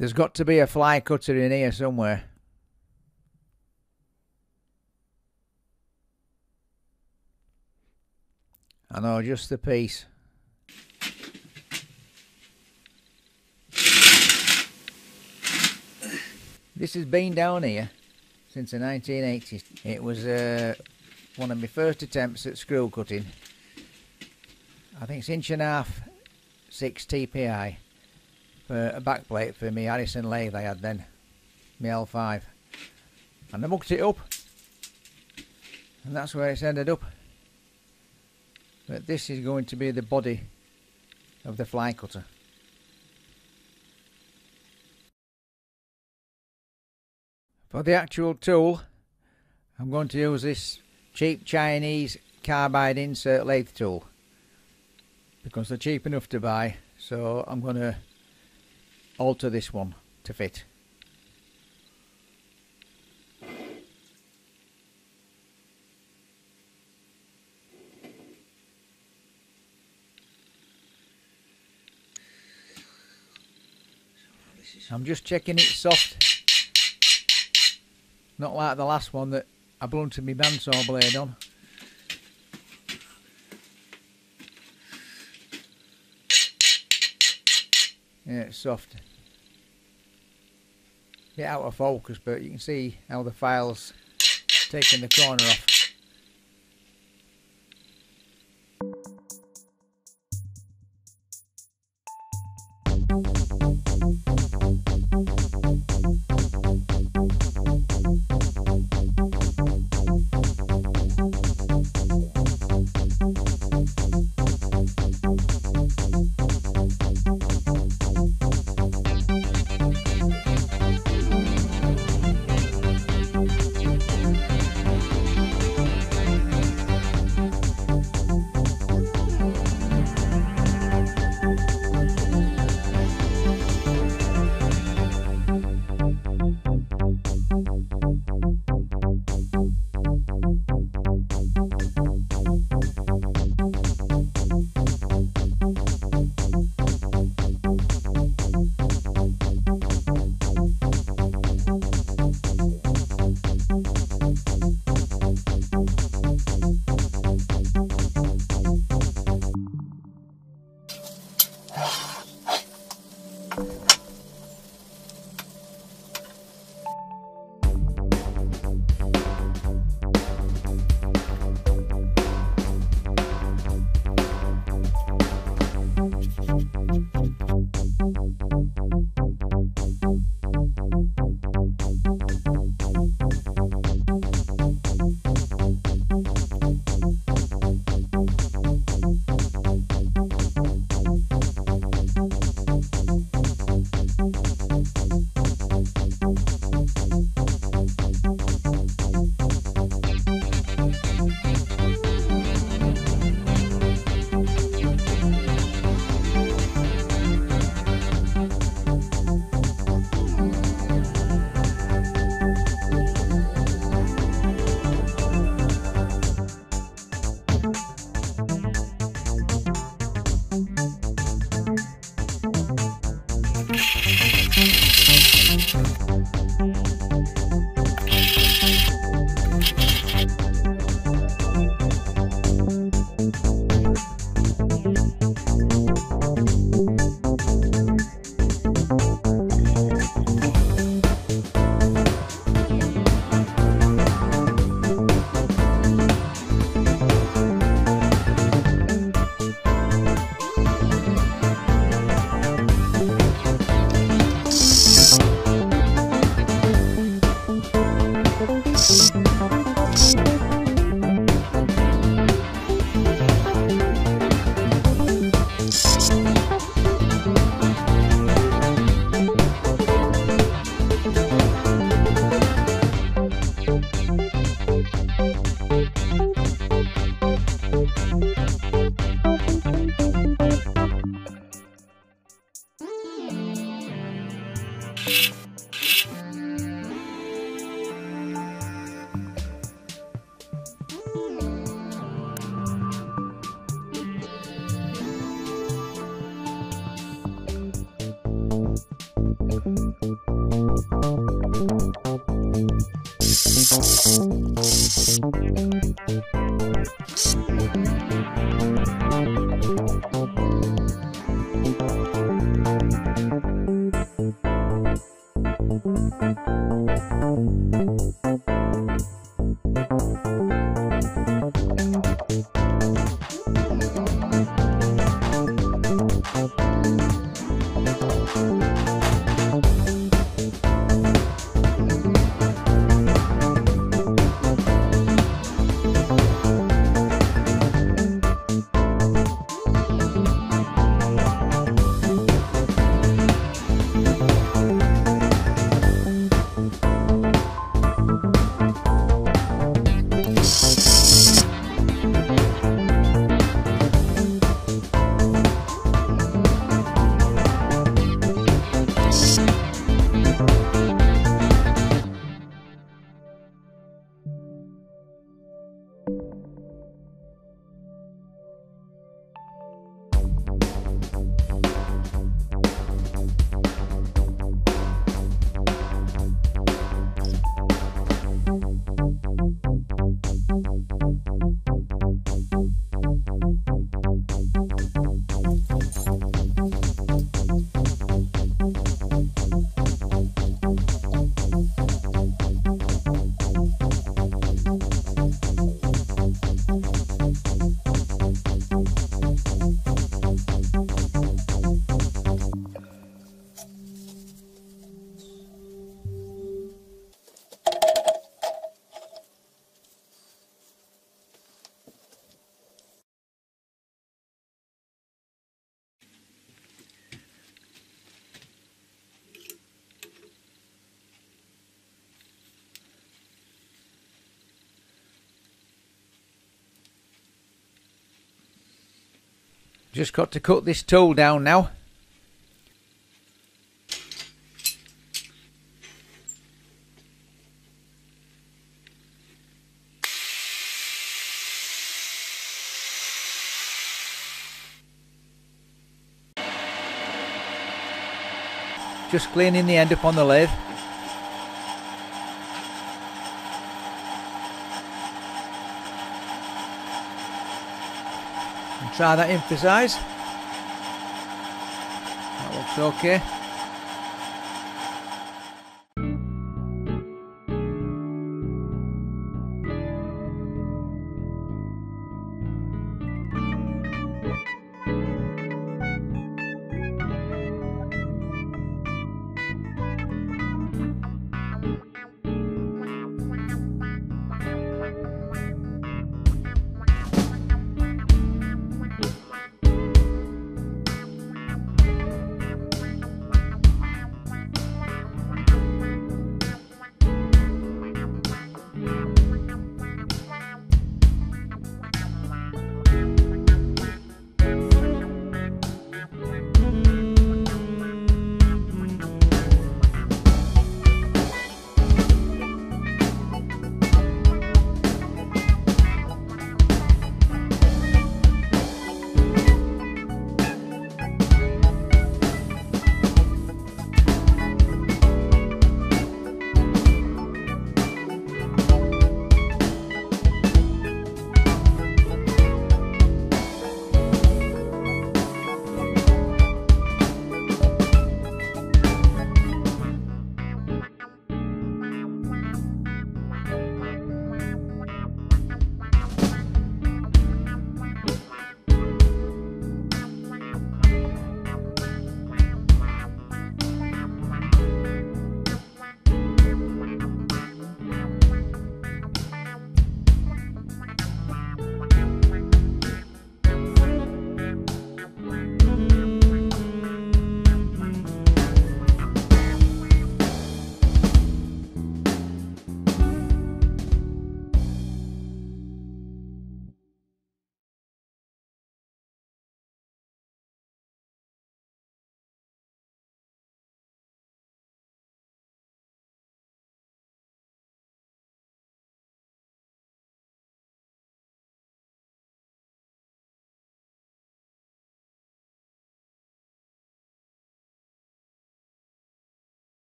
There's got to be a fly cutter in here somewhere. I know, just the piece. This has been down here since the 1980s. It was uh, one of my first attempts at screw cutting. I think it's inch and a half, 6 TPI for a backplate for me Harrison lathe I had then, my L5. And I mucked it up, and that's where it's ended up. But this is going to be the body of the fly cutter. For the actual tool, I'm going to use this cheap Chinese carbide insert lathe tool because they're cheap enough to buy so I'm going to alter this one to fit. I'm just checking it's soft not like the last one that I blunted my bandsaw blade on. Yeah, it's soft. Get out of focus, but you can see how the file's taking the corner off. Thank you. Just got to cut this tool down now. Just cleaning the end up on the lathe. And try that emphasize. That looks okay